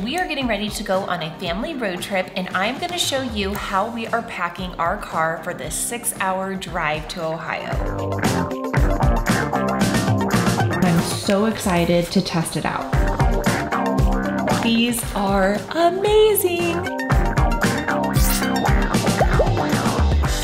We are getting ready to go on a family road trip and I'm gonna show you how we are packing our car for this six hour drive to Ohio. I'm so excited to test it out. These are amazing.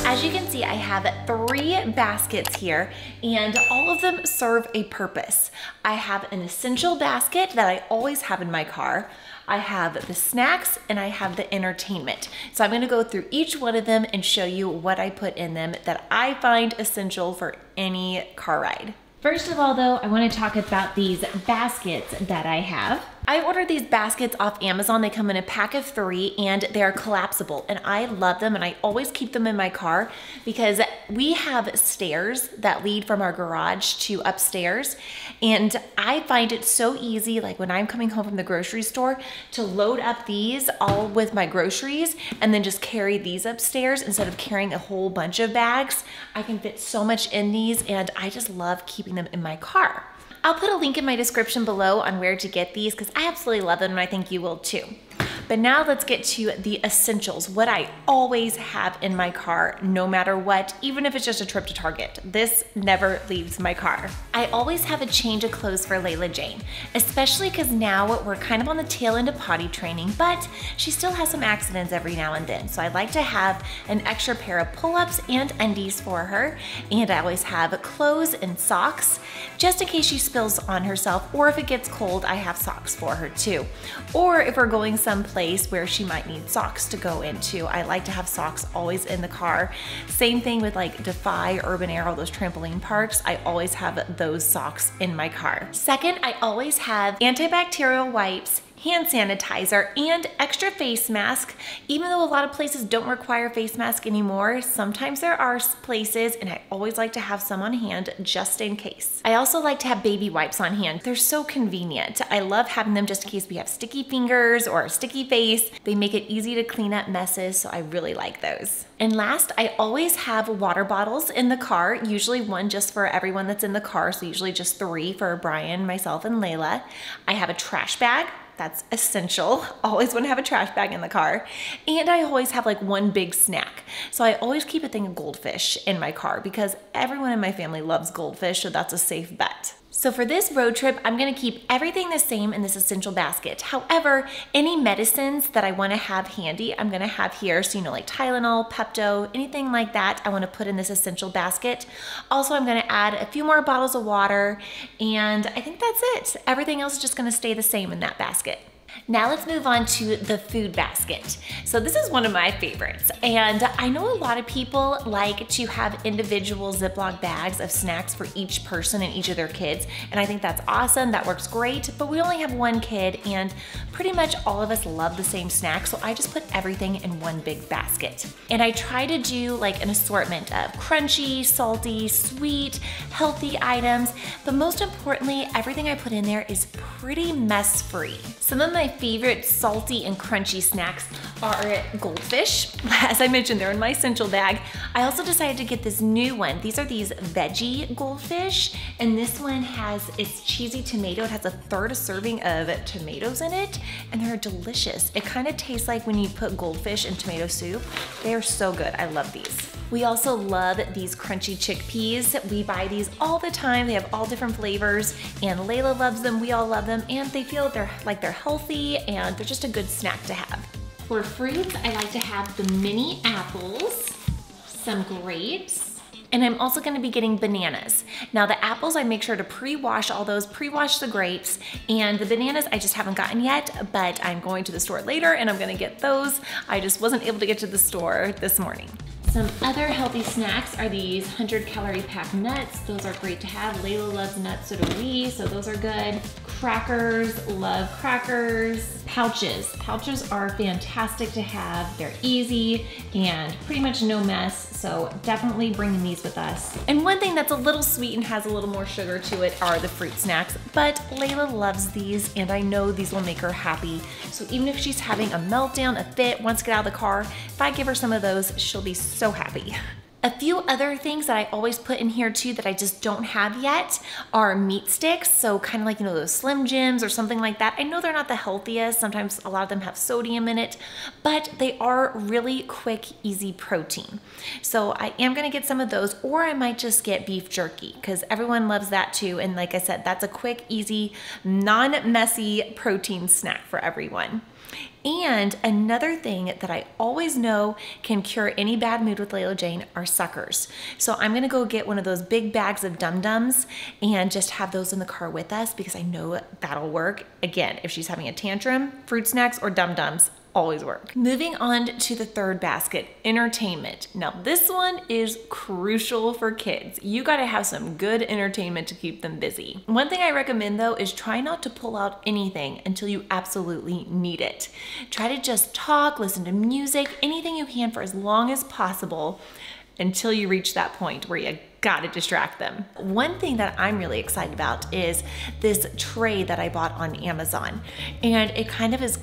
As you can see, I have three baskets here and all of them serve a purpose. I have an essential basket that I always have in my car. I have the snacks and I have the entertainment. So I'm gonna go through each one of them and show you what I put in them that I find essential for any car ride. First of all though, I wanna talk about these baskets that I have. I ordered these baskets off Amazon. They come in a pack of three and they're collapsible and I love them and I always keep them in my car because we have stairs that lead from our garage to upstairs and I find it so easy like when I'm coming home from the grocery store to load up these all with my groceries and then just carry these upstairs instead of carrying a whole bunch of bags. I can fit so much in these and I just love keeping them in my car. I'll put a link in my description below on where to get these because I absolutely love them and I think you will too. But now let's get to the essentials, what I always have in my car, no matter what, even if it's just a trip to Target. This never leaves my car. I always have a change of clothes for Layla Jane, especially because now we're kind of on the tail end of potty training, but she still has some accidents every now and then. So I like to have an extra pair of pull-ups and undies for her. And I always have clothes and socks, just in case she spills on herself, or if it gets cold, I have socks for her too. Or if we're going someplace place where she might need socks to go into. I like to have socks always in the car. Same thing with like Defy, Urban Air, those trampoline parks. I always have those socks in my car. Second, I always have antibacterial wipes hand sanitizer, and extra face mask. Even though a lot of places don't require face mask anymore, sometimes there are places and I always like to have some on hand just in case. I also like to have baby wipes on hand. They're so convenient. I love having them just in case we have sticky fingers or a sticky face. They make it easy to clean up messes, so I really like those. And last, I always have water bottles in the car, usually one just for everyone that's in the car, so usually just three for Brian, myself, and Layla. I have a trash bag that's essential. Always want to have a trash bag in the car. And I always have like one big snack. So I always keep a thing of goldfish in my car because everyone in my family loves goldfish, so that's a safe bet. So for this road trip, I'm gonna keep everything the same in this essential basket. However, any medicines that I wanna have handy, I'm gonna have here. So, you know, like Tylenol, Pepto, anything like that, I wanna put in this essential basket. Also, I'm gonna add a few more bottles of water, and I think that's it. Everything else is just gonna stay the same in that basket. Now let's move on to the food basket. So this is one of my favorites. And I know a lot of people like to have individual Ziploc bags of snacks for each person and each of their kids. And I think that's awesome, that works great. But we only have one kid and pretty much all of us love the same snacks. So I just put everything in one big basket. And I try to do like an assortment of crunchy, salty, sweet, healthy items. But most importantly, everything I put in there is pretty mess free. Some of my favorite salty and crunchy snacks are goldfish. As I mentioned, they're in my essential bag. I also decided to get this new one. These are these veggie goldfish, and this one has, it's cheesy tomato. It has a third a serving of tomatoes in it, and they're delicious. It kind of tastes like when you put goldfish in tomato soup. They are so good. I love these. We also love these crunchy chickpeas. We buy these all the time. They have all different flavors and Layla loves them, we all love them, and they feel they're like they're healthy and they're just a good snack to have. For fruits, I like to have the mini apples, some grapes, and I'm also gonna be getting bananas. Now the apples, I make sure to pre-wash all those, pre-wash the grapes, and the bananas I just haven't gotten yet, but I'm going to the store later and I'm gonna get those. I just wasn't able to get to the store this morning. Some other healthy snacks are these 100 calorie pack nuts. Those are great to have. Layla loves nuts, so do we, so those are good. Crackers, love crackers. Pouches. Pouches are fantastic to have. They're easy and pretty much no mess, so definitely bringing these with us. And one thing that's a little sweet and has a little more sugar to it are the fruit snacks, but Layla loves these and I know these will make her happy. So even if she's having a meltdown, a fit, wants to get out of the car, if I give her some of those, she'll be so happy. A few other things that I always put in here too that I just don't have yet are meat sticks. So kind of like, you know, those Slim Jims or something like that. I know they're not the healthiest. Sometimes a lot of them have sodium in it, but they are really quick, easy protein. So I am gonna get some of those or I might just get beef jerky because everyone loves that too. And like I said, that's a quick, easy, non-messy protein snack for everyone. And another thing that I always know can cure any bad mood with Layla Jane are suckers. So I'm gonna go get one of those big bags of Dum Dums and just have those in the car with us because I know that'll work. Again, if she's having a tantrum, fruit snacks or Dum Dums, always work. Moving on to the third basket, entertainment. Now this one is crucial for kids. You gotta have some good entertainment to keep them busy. One thing I recommend though is try not to pull out anything until you absolutely need it. Try to just talk, listen to music, anything you can for as long as possible until you reach that point where you gotta distract them. One thing that I'm really excited about is this tray that I bought on Amazon. And it kind of is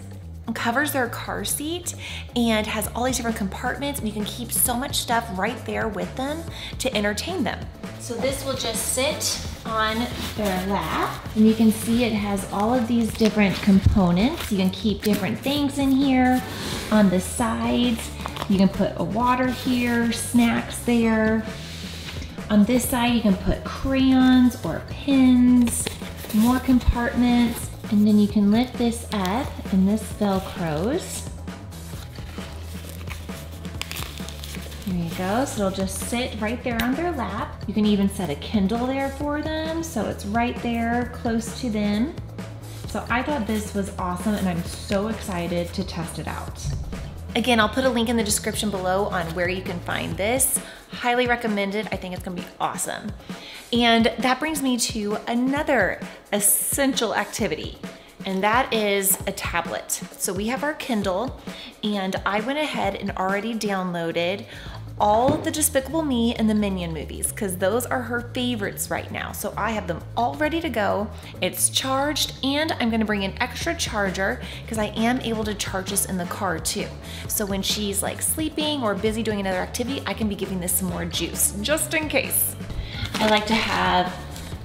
covers their car seat and has all these different compartments and you can keep so much stuff right there with them to entertain them. So this will just sit on their lap and you can see it has all of these different components. You can keep different things in here on the sides. You can put a water here, snacks there. On this side, you can put crayons or pins, more compartments. And then you can lift this up and this velcros. There you go, so it'll just sit right there on their lap. You can even set a Kindle there for them, so it's right there close to them. So I thought this was awesome and I'm so excited to test it out. Again, I'll put a link in the description below on where you can find this. Highly recommended. I think it's gonna be awesome. And that brings me to another essential activity and that is a tablet. So we have our Kindle and I went ahead and already downloaded all the Despicable Me and the Minion movies because those are her favorites right now. So I have them all ready to go. It's charged and I'm gonna bring an extra charger because I am able to charge this in the car too. So when she's like sleeping or busy doing another activity, I can be giving this some more juice just in case. I like to have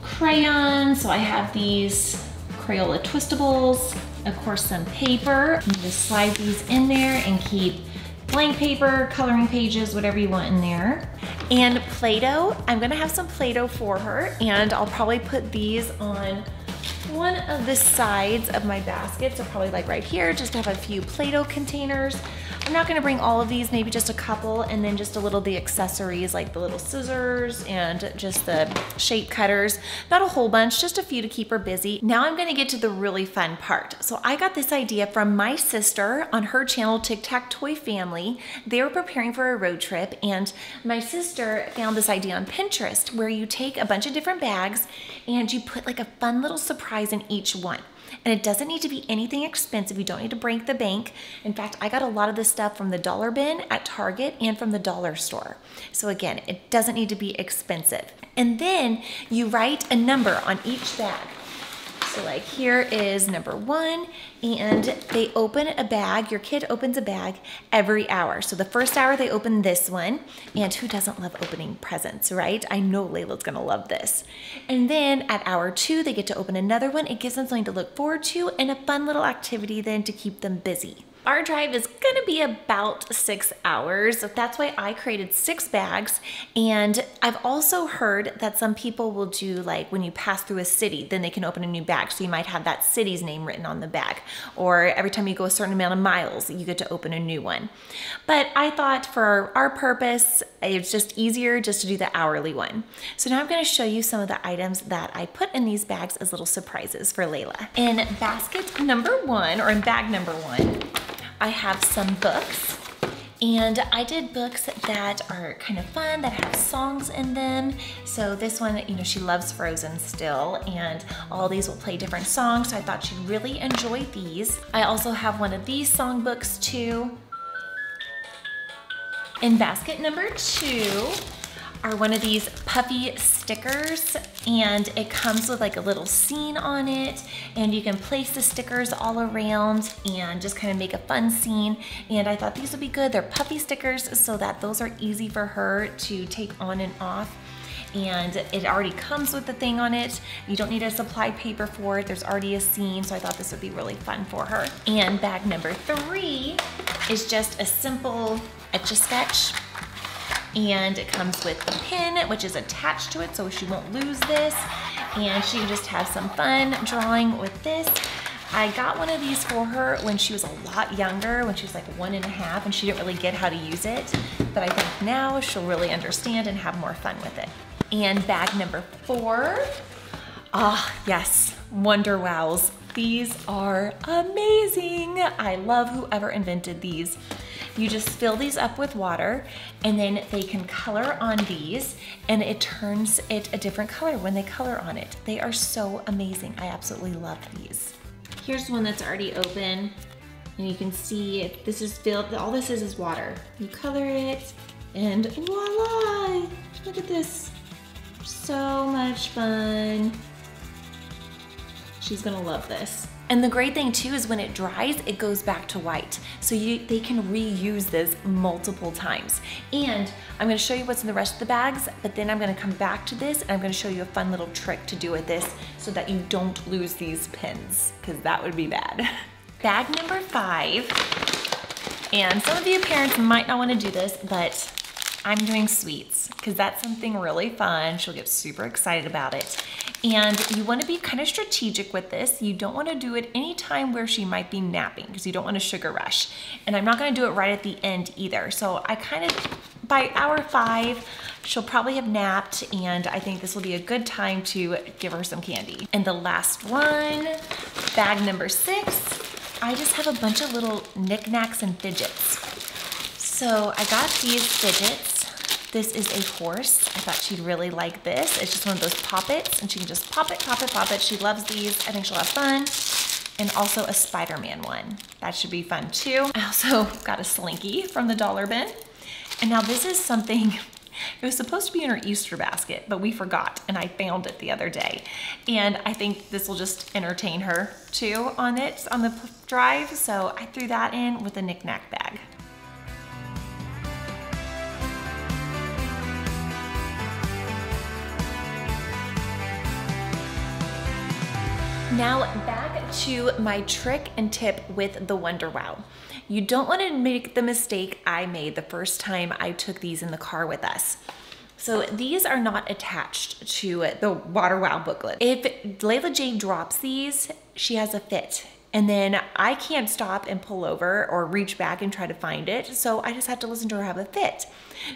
crayons, so I have these Crayola Twistables, of course some paper. Just slide these in there and keep blank paper, coloring pages, whatever you want in there. And Play-Doh, I'm gonna have some Play-Doh for her and I'll probably put these on one of the sides of my basket, so probably like right here, just to have a few Play-Doh containers. I'm not gonna bring all of these, maybe just a couple, and then just a little the accessories like the little scissors and just the shape cutters. Not a whole bunch, just a few to keep her busy. Now I'm gonna get to the really fun part. So I got this idea from my sister on her channel, Tic Tac Toy Family. They were preparing for a road trip, and my sister found this idea on Pinterest where you take a bunch of different bags and you put like a fun little surprise in each one. And it doesn't need to be anything expensive. You don't need to break the bank. In fact, I got a lot of this stuff from the dollar bin at Target and from the dollar store. So again, it doesn't need to be expensive. And then you write a number on each bag. So like here is number one and they open a bag, your kid opens a bag every hour. So the first hour they open this one and who doesn't love opening presents, right? I know Layla's gonna love this. And then at hour two, they get to open another one. It gives them something to look forward to and a fun little activity then to keep them busy. Our drive is gonna be about six hours. That's why I created six bags. And I've also heard that some people will do like when you pass through a city, then they can open a new bag. So you might have that city's name written on the bag. Or every time you go a certain amount of miles, you get to open a new one. But I thought for our purpose, it's just easier just to do the hourly one. So now I'm gonna show you some of the items that I put in these bags as little surprises for Layla. In basket number one, or in bag number one, I have some books and I did books that are kind of fun, that have songs in them. So this one, you know, she loves Frozen still, and all these will play different songs, so I thought she'd really enjoy these. I also have one of these song books too. In basket number two, are one of these puffy stickers and it comes with like a little scene on it and you can place the stickers all around and just kind of make a fun scene. And I thought these would be good. They're puffy stickers so that those are easy for her to take on and off and it already comes with the thing on it. You don't need a supply paper for it. There's already a scene, so I thought this would be really fun for her. And bag number three is just a simple Etch-a-Sketch and it comes with a pin which is attached to it so she won't lose this and she can just have some fun drawing with this. I got one of these for her when she was a lot younger, when she was like one and a half and she didn't really get how to use it. But I think now she'll really understand and have more fun with it. And bag number four, ah yes, Water Wows. These are amazing. I love whoever invented these. You just fill these up with water and then they can color on these and it turns it a different color when they color on it. They are so amazing. I absolutely love these. Here's one that's already open and you can see this is filled, all this is is water. You color it and voila, look at this. So much fun. She's gonna love this. And the great thing too is when it dries, it goes back to white. So you, they can reuse this multiple times. And I'm gonna show you what's in the rest of the bags, but then I'm gonna come back to this and I'm gonna show you a fun little trick to do with this so that you don't lose these pins, because that would be bad. Bag number five, and some of you parents might not wanna do this, but I'm doing sweets because that's something really fun. She'll get super excited about it. And you wanna be kind of strategic with this. You don't wanna do it anytime where she might be napping because you don't want a sugar rush. And I'm not gonna do it right at the end either. So I kind of, by hour five, she'll probably have napped and I think this will be a good time to give her some candy. And the last one, bag number six, I just have a bunch of little knickknacks and fidgets. So I got these fidgets this is a horse. I thought she'd really like this. It's just one of those poppets and she can just pop it, pop it, pop it. She loves these. I think she'll have fun. And also a Spider-Man one. That should be fun too. I also got a Slinky from the dollar bin. And now this is something it was supposed to be in her Easter basket, but we forgot and I found it the other day. And I think this will just entertain her too on it, on the drive. So I threw that in with a knickknack bag. Now back to my trick and tip with the Water Wow. You don't want to make the mistake I made the first time I took these in the car with us. So these are not attached to the Water Wow booklet. If Layla Jane drops these, she has a fit and then I can't stop and pull over or reach back and try to find it. So I just have to listen to her have a fit.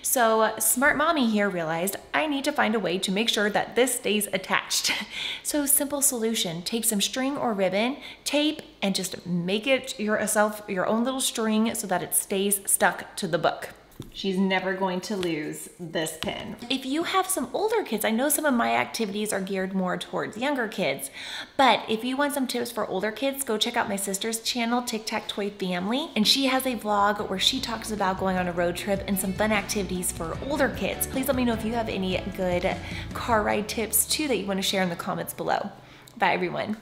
So smart mommy here realized I need to find a way to make sure that this stays attached. so simple solution, take some string or ribbon, tape, and just make it yourself your own little string so that it stays stuck to the book. She's never going to lose this pin. If you have some older kids, I know some of my activities are geared more towards younger kids, but if you want some tips for older kids, go check out my sister's channel, Tic Tac Toy Family, and she has a vlog where she talks about going on a road trip and some fun activities for older kids. Please let me know if you have any good car ride tips too that you wanna share in the comments below. Bye everyone.